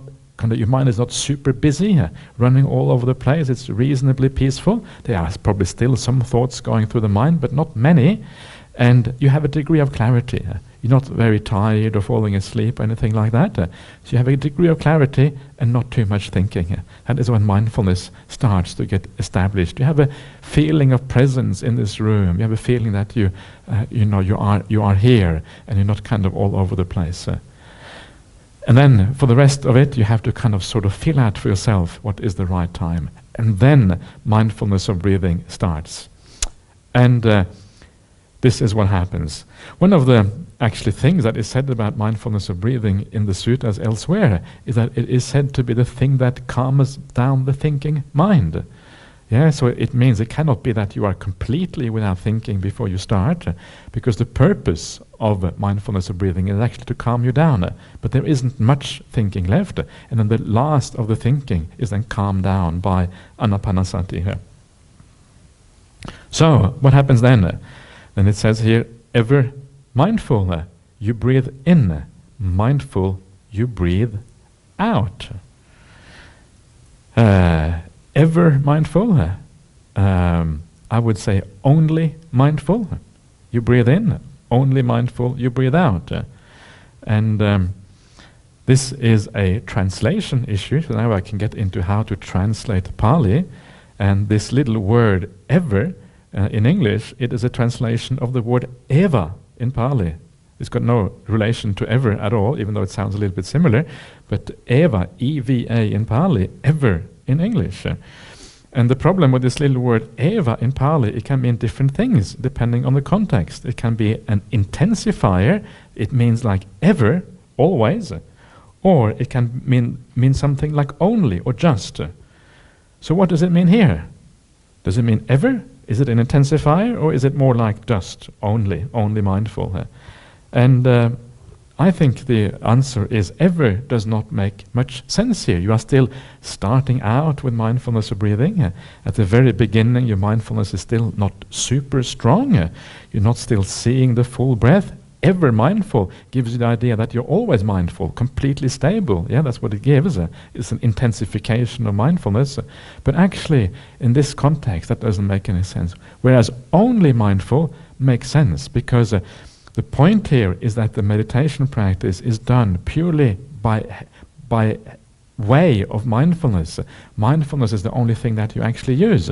your mind is not super busy, uh, running all over the place. It's reasonably peaceful. There are probably still some thoughts going through the mind, but not many and you have a degree of clarity. Uh, you're not very tired or falling asleep or anything like that. Uh, so you have a degree of clarity and not too much thinking. Uh, that is when mindfulness starts to get established. You have a feeling of presence in this room. You have a feeling that you, uh, you know, you are you are here and you're not kind of all over the place. And then for the rest of it, you have to kind of sort of feel out for yourself what is the right time, and then mindfulness of breathing starts. And uh, this is what happens. One of the actually things that is said about mindfulness of breathing in the sutras elsewhere is that it is said to be the thing that calms down the thinking mind. Yeah, so it means it cannot be that you are completely without thinking before you start, because the purpose of mindfulness of breathing is actually to calm you down. But there isn't much thinking left, and then the last of the thinking is then calmed down by anapanasati. So, what happens then? And it says here, ever mindful. You breathe in. Mindful, you breathe out. Uh, ever mindful. Um, I would say only mindful. You breathe in. Only mindful, you breathe out. And um, this is a translation issue. So now I can get into how to translate Pali. And this little word, ever, uh, in English, it is a translation of the word eva in Pali. It's got no relation to ever at all, even though it sounds a little bit similar. But eva, E-V-A in Pali, ever in English. And the problem with this little word eva in Pali, it can mean different things depending on the context. It can be an intensifier, it means like ever, always, or it can mean, mean something like only or just. So what does it mean here? Does it mean ever? Is it an intensifier or is it more like dust only, only mindful? And uh, I think the answer is ever does not make much sense here. You are still starting out with mindfulness of breathing. Uh, at the very beginning, your mindfulness is still not super strong. Uh, you're not still seeing the full breath. Ever mindful gives you the idea that you're always mindful, completely stable. Yeah, that's what it gives. Uh, it's an intensification of mindfulness. Uh, but actually, in this context, that doesn't make any sense. Whereas only mindful makes sense because uh, the point here is that the meditation practice is done purely by, by way of mindfulness. Mindfulness is the only thing that you actually use.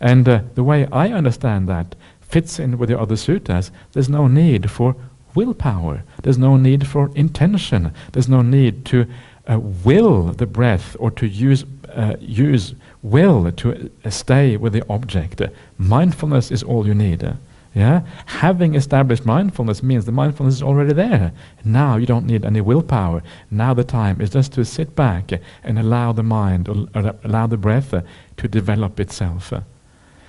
And uh, the way I understand that fits in with the other suttas. There's no need for willpower. There's no need for intention. There's no need to uh, will the breath or to use, uh, use will to uh, stay with the object. mindfulness is all you need. Yeah? Having established mindfulness means the mindfulness is already there. Now you don't need any willpower. Now the time is just to sit back and allow the mind or, or allow the breath uh, to develop itself.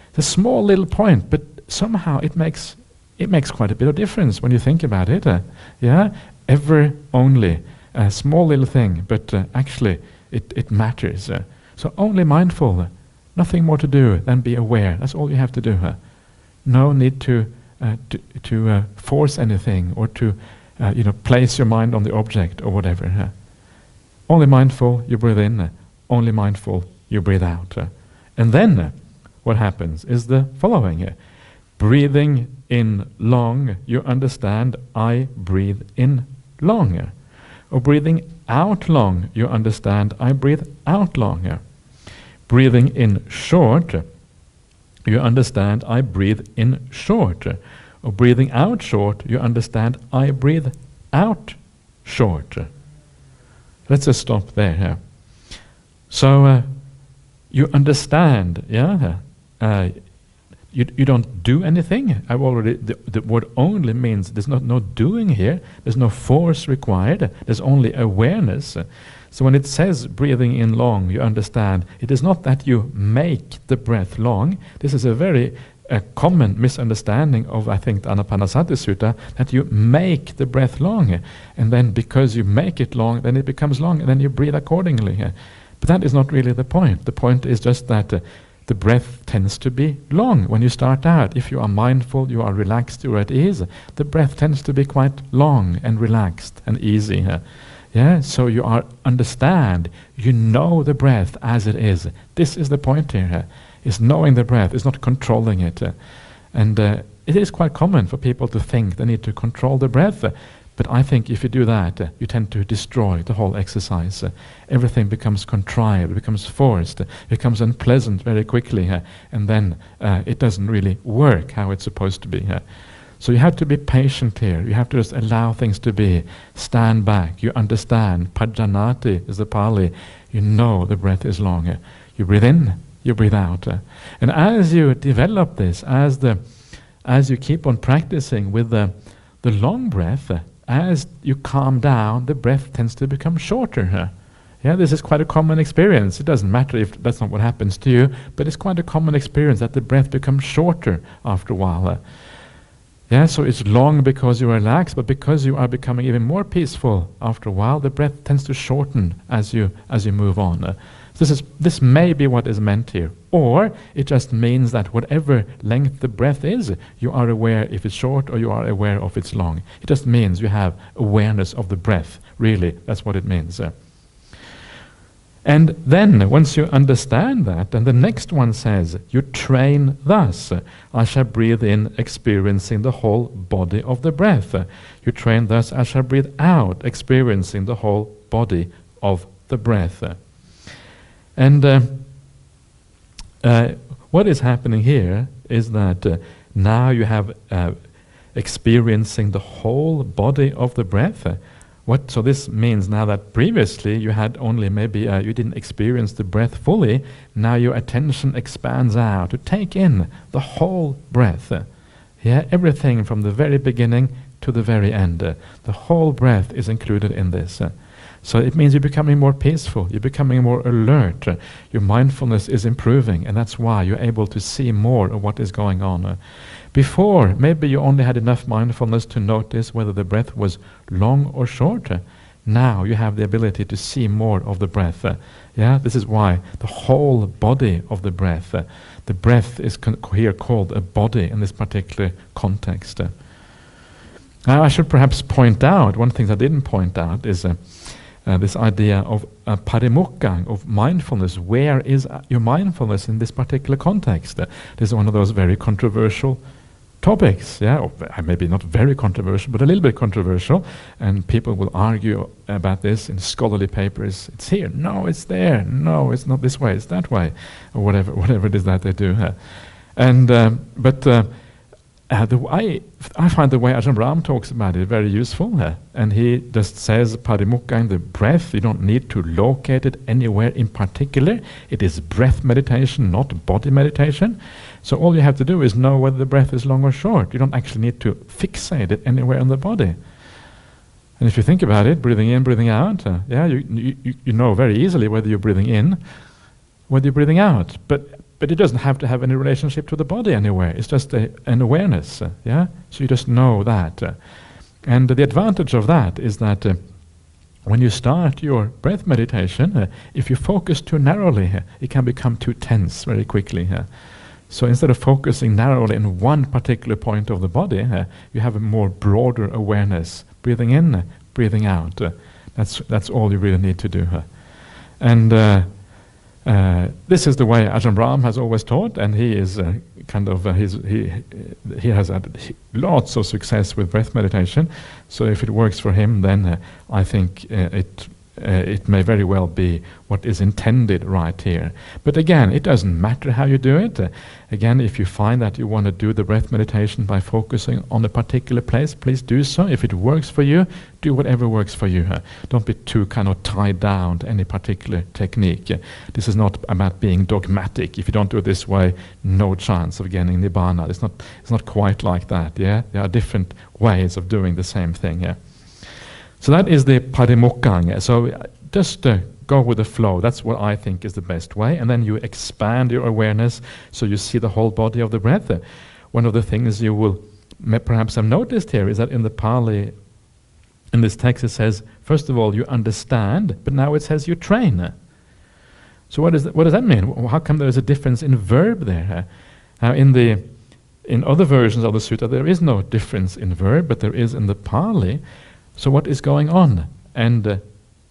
It's a small little point, but somehow it makes it makes quite a bit of difference when you think about it. Uh, yeah, ever only a small little thing, but uh, actually it it matters. Uh. so only mindful, nothing more to do than be aware. That's all you have to do. no need to uh, to, to uh, force anything or to uh, you know place your mind on the object or whatever. only mindful, you breathe in. only mindful, you breathe out. and then what happens is the following. Breathing in long, you understand I breathe in longer. Or breathing out long, you understand I breathe out longer. Breathing in short, you understand I breathe in short. Or breathing out short, you understand I breathe out short. Let's just stop there. So uh, you understand, yeah. Uh, you, you don't do anything. I've already the, the word only means there's not no doing here. There's no force required. There's only awareness. So when it says breathing in long, you understand it is not that you make the breath long. This is a very a common misunderstanding of, I think, the Anapanasati Sutta, that you make the breath long, and then because you make it long, then it becomes long, and then you breathe accordingly. But that is not really the point. The point is just that uh, the breath tends to be long when you start out. If you are mindful, you are relaxed, you are at ease, the breath tends to be quite long and relaxed and easy. Yeah, so you are understand, you know the breath as it is. This is the point here. Is knowing the breath, is not controlling it. and uh, it is quite common for people to think they need to control the breath. But I think if you do that, uh, you tend to destroy the whole exercise. Uh, everything becomes contrived, becomes forced, uh, becomes unpleasant very quickly, uh, and then uh, it doesn't really work how it's supposed to be. Uh. so you have to be patient here. You have to just allow things to be. Stand back. You understand. Pajanati is the Pali. You know the breath is long. You breathe in, you breathe out. and as you develop this, as the as you keep on practicing with the the long breath, as you calm down, the breath tends to become shorter. Yeah, this is quite a common experience. It doesn't matter if that's not what happens to you, but it's quite a common experience that the breath becomes shorter after a while. Yeah, so it's long because you relax, but because you are becoming even more peaceful after a while, the breath tends to shorten as you as you move on. This, is, this may be what is meant here. Or it just means that whatever length the breath is, you are aware if it's short or you are aware of it's long. It just means you have awareness of the breath. Really, that's what it means. Uh, and then, once you understand that, and the next one says, you train thus. I shall breathe in, experiencing the whole body of the breath. You train thus, I shall breathe out, experiencing the whole body of the breath. And uh, uh, what is happening here is that uh, now you have uh, experiencing the whole body of the breath. Uh, what, so this means now that previously you had only maybe uh, you didn't experience the breath fully. Now your attention expands out to take in the whole breath. yeah, everything from the very beginning to the very end. the whole breath is included in this. So it means you're becoming more peaceful, you're becoming more alert, uh, your mindfulness is improving, and that's why you're able to see more of what is going on. Uh, before, maybe you only had enough mindfulness to notice whether the breath was long or short. Uh, now you have the ability to see more of the breath. Uh, yeah, this is why the whole body of the breath, uh, the breath is con- here called a body in this particular context. Uh. Now, I should perhaps point out one thing I didn't point out is uh, uh, this idea of uh, of mindfulness. Where is uh, your mindfulness in this particular context? Uh, this is one of those very controversial topics, yeah, or maybe not very controversial, but a little bit controversial, and people will argue about this in scholarly papers. It's here, no, it's there, no, it's not this way, it's that way, or whatever, whatever it is that they do. Uh, and um, but uh, uh, the I find the way Ajahn Brahm talks about it very useful, and he just says parimukham, the breath. You don't need to locate it anywhere in particular. It is breath meditation, not body meditation. So all you have to do is know whether the breath is long or short. You don't actually need to fixate it anywhere in the body. And if you think about it, breathing in, breathing out, uh, yeah, you, you, you know very easily whether you're breathing in, whether you're breathing out. But, but it doesn't have to have any relationship to the body anywhere. It's just a, an awareness, uh, yeah? So you just know that. Uh, and the advantage of that is that uh, when you start your breath meditation, uh, if you focus too narrowly, uh, it can become too tense very quickly. So instead of focusing narrowly in one particular point of the body, uh, you have a more broader awareness. Breathing in, uh, breathing out. Uh, that's, that's all you really need to do. and uh, uh, this is the way Ajahn Brahm has always taught, and he is uh, kind of he he has had lots of success with breath meditation. So if it works for him, then I think it uh, it may very well be what is intended right here. But again, it doesn't matter how you do it. Uh, again, if you find that you want to do the breath meditation by focusing on a particular place, please do so. If it works for you, do whatever works for you. Uh, don't be too kind of tied down to any particular technique. Uh, this is not about being dogmatic. If you don't do it this way, no chance of getting nibbana. It's not, it's not quite like that. Yeah, there are different ways of doing the same thing. Yeah. So that is the parimukham. So uh, just uh, go with the flow. That's what I think is the best way. And then you expand your awareness so you see the whole body of the breath. Uh, one of the things you will perhaps have noticed here is that in the Pali, in this text, it says, first of all, you understand, but now it says you train. So what, is that, what does that mean? How come there is a difference in verb there? Now, in the in other versions of the sutta, there is no difference in verb, but there is in the Pali. So, what is going on? And uh,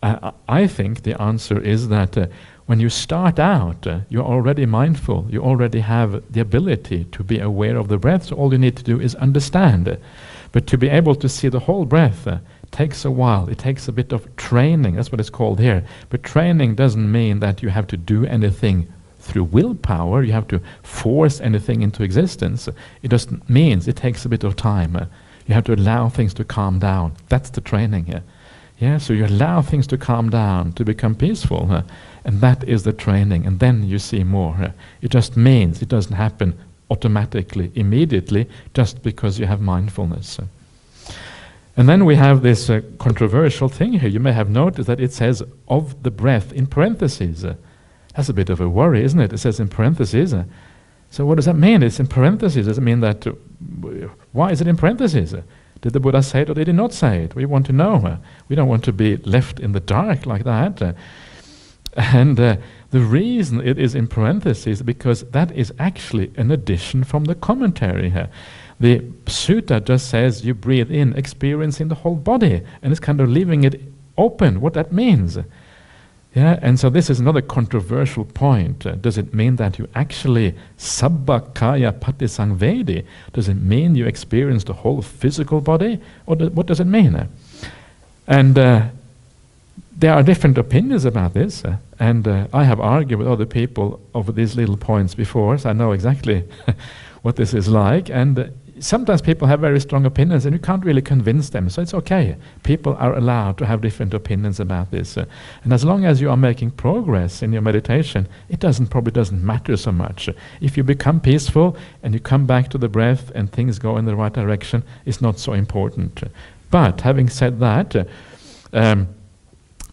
I, I, think the answer is that uh, when you start out, uh, you're already mindful, you already have the ability to be aware of the breath, so all you need to do is understand. But to be able to see the whole breath uh, takes a while, it takes a bit of training, that's what it's called here. But training doesn't mean that you have to do anything through willpower, you have to force anything into existence. It just means it takes a bit of time. You have to allow things to calm down. That's the training here. Yeah, so you allow things to calm down, to become peaceful, uh, and that is the training. And then you see more. Uh, it just means it doesn't happen automatically, immediately, just because you have mindfulness. Uh. And then we have this uh, controversial thing here. You may have noticed that it says of the breath in parentheses. That's a bit of a worry, isn't it? It says in parentheses. So what does that mean? It's in parentheses. Does it mean that why is it in parentheses? Did the Buddha say it or did he not say it? We want to know. We don't want to be left in the dark like that. And uh, the reason it is in parentheses because that is actually an addition from the commentary here. The sutta just says you breathe in, experiencing the whole body, and it's kind of leaving it open what that means. Yeah, and so this is another controversial point. Uh, does it mean that you actually sabbakaya patisamvedi? Does it mean you experience the whole physical body? Or do, what does it mean? Uh, and uh, there are different opinions about this. Uh, and uh, I have argued with other people over these little points before, so I know exactly what this is like. And uh, sometimes people have very strong opinions and you can't really convince them, so it's okay. People are allowed to have different opinions about this. Uh, and as long as you are making progress in your meditation, it doesn't probably doesn't matter so much. If you become peaceful and you come back to the breath and things go in the right direction, it's not so important. But having said that, uh, um,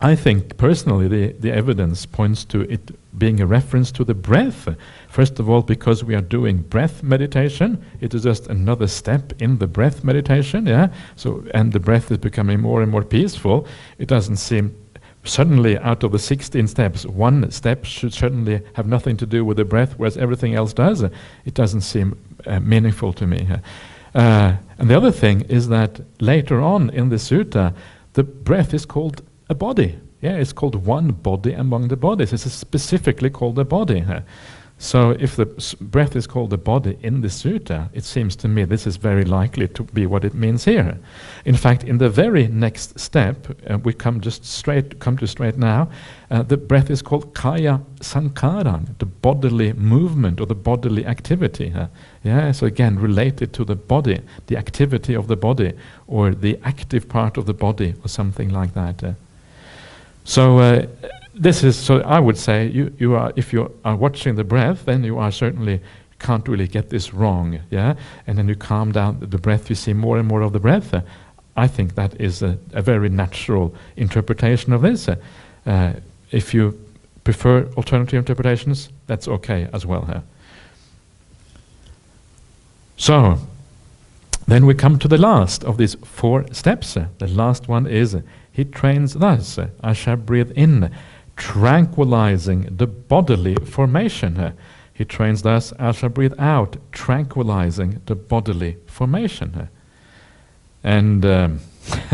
I think personally the, the evidence points to it being a reference to the breath. First of all, because we are doing breath meditation, it is just another step in the breath meditation, yeah? So, and the breath is becoming more and more peaceful. It doesn't seem suddenly out of the 16 steps, one step should certainly have nothing to do with the breath, whereas everything else does. It doesn't seem uh, meaningful to me. Uh, and the other thing is that later on in the sutta, the breath is called a body. Yeah, it's called one body among the bodies. It's specifically called a body. So if the breath is called the body in the sutta, it seems to me this is very likely to be what it means here. In fact, in the very next step, uh, we come just straight, come to straight now, uh, the breath is called kaya sankhara, the bodily movement or the bodily activity. Uh, yeah, so again, related to the body, the activity of the body, or the active part of the body, or something like that. Uh. So uh, this is so. I would say you, you are if you are watching the breath, then you are certainly can't really get this wrong. Yeah, and then you calm down the breath. You see more and more of the breath. Uh, I think that is a, a, very natural interpretation of this. Uh, if you prefer alternative interpretations, that's okay as well. Huh? So, then we come to the last of these four steps. The last one is he trains thus I shall breathe in, tranquilizing the bodily formation. He trains thus I shall breathe out, tranquilizing the bodily formation. And um,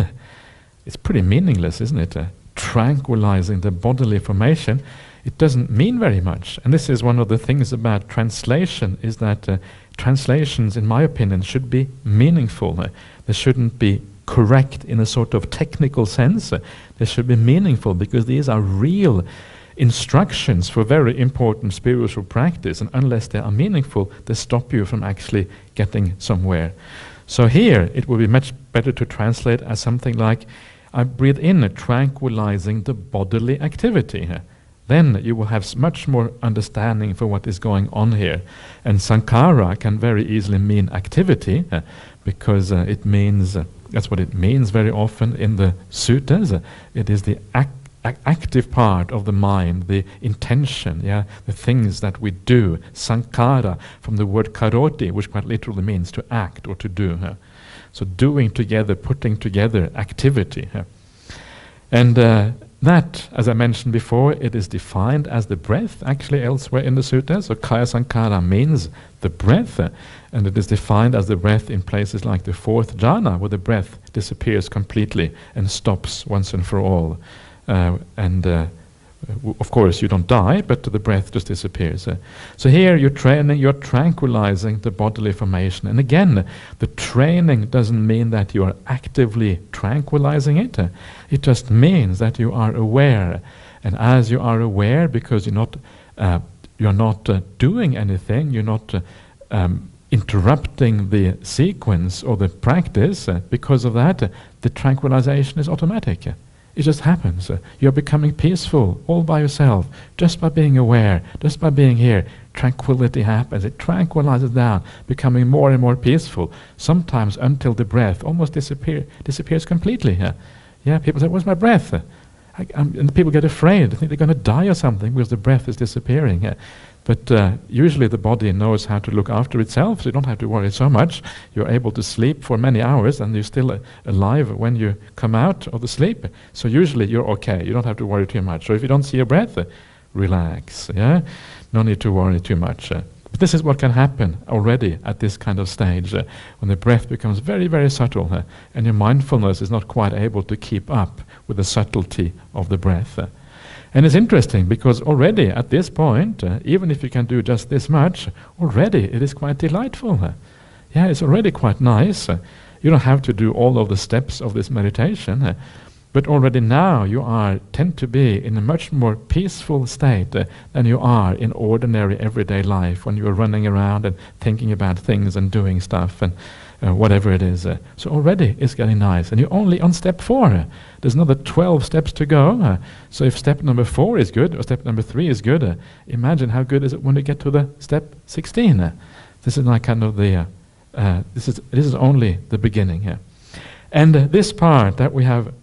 it's pretty meaningless, isn't it? Uh, tranquilizing the bodily formation. It doesn't mean very much. And this is one of the things about translation is that uh, translations, in my opinion, should be meaningful. Uh, they shouldn't be correct in a sort of technical sense. They should be meaningful because these are real instructions for very important spiritual practice, and unless they are meaningful, they stop you from actually getting somewhere. So here, it would be much better to translate as something like, I breathe in, tranquilizing the bodily activity. Then you will have much more understanding for what is going on here. And sankhara can very easily mean activity, uh, because uh, it means uh, that's what it means very often in the suttas. It is the ac- active part of the mind, the intention, yeah, the things that we do. sankhara, from the word karoti, which quite literally means to act or to do. Yeah. So doing together, putting together activity. Yeah. And uh, that, as I mentioned before, it is defined as the breath, actually elsewhere in the sutta. So kaya sankhara means the breath, and it is defined as the breath in places like the fourth jhana, where the breath disappears completely and stops once and for all. Uh, and uh, of course, you don't die, but the breath just disappears. Uh, so here you're training, you're tranquilizing the bodily formation. And again, the training doesn't mean that you are actively tranquilizing it. Uh, it just means that you are aware. And as you are aware, because you're not, uh, you're not uh, doing anything, you're not uh, um, interrupting the sequence or the practice, uh, because of that, the tranquilization is automatic. It just happens. You're becoming peaceful all by yourself, just by being aware, just by being here. Tranquility happens. It tranquilizes down, becoming more and more peaceful. Sometimes until the breath almost disappear, disappears completely. Yeah, yeah. People say, "Where's my breath?" I, and people get afraid. They think they're going to die or something because the breath is disappearing. But uh, usually the body knows how to look after itself, so you don't have to worry so much. You're able to sleep for many hours and you're still uh, alive when you come out of the sleep. So usually you're okay. You don't have to worry too much. So if you don't see your breath, uh, relax. Yeah? No need to worry too much. Uh. but this is what can happen already at this kind of stage uh, when the breath becomes very, very subtle uh, and your mindfulness is not quite able to keep up with the subtlety of the breath. And it's interesting because already at this point, uh, even if you can do just this much, already it is quite delightful. Yeah, it's already quite nice. You don't have to do all of the steps of this meditation, uh, but already now you are tend to be in a much more peaceful state uh, than you are in ordinary everyday life when you are running around and thinking about things and doing stuff and uh, whatever it is. Uh, so already it's getting nice. And you're only on step four. Uh, there's another 12 steps to go. Uh, so if step number four is good or step number three is good, uh, imagine how good is it when you get to the step 16. Uh, this is like kind of the, this, is, this is only the beginning here. And this part that we have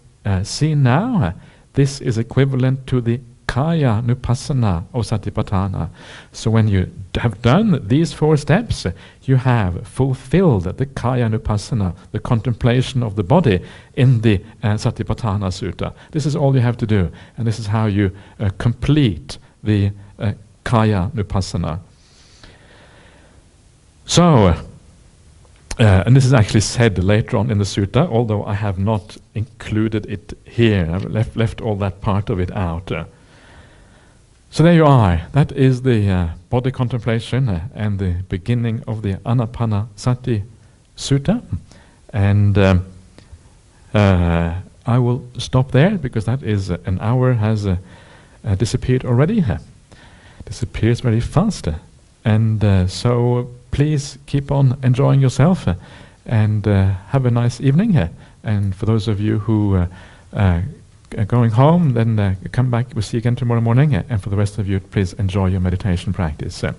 seen now, this is equivalent to the Kayanupassana of Satipatthana. So when you have done these four steps, you have fulfilled the Kayanupassana, the contemplation of the body in the uh, Satipatthana Sutta. This is all you have to do, and this is how you uh, complete the uh, Kayanupassana. So, uh, and this is actually said later on in the sutta, although I have not included it here. I've left, left all that part of it out. Uh, so there you are. That is the uh, body contemplation uh, and the beginning of the Anapanasati Sutta. And um, uh, I will stop there because that is uh, an hour has uh, uh, disappeared already. disappears very fast. And so please keep on enjoying yourself and have a nice evening. And for those of you who going home, then uh, come back. We'll see you again tomorrow morning. uh, and for the rest of you, please enjoy your meditation practice. Uh,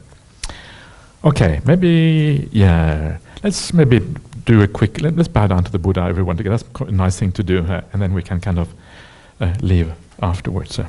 okay, maybe, yeah, let's maybe do a quick, let, us bow down to the Buddha, everyone together. That's a nice thing to do. uh, and then we can kind of uh, leave afterwards. uh.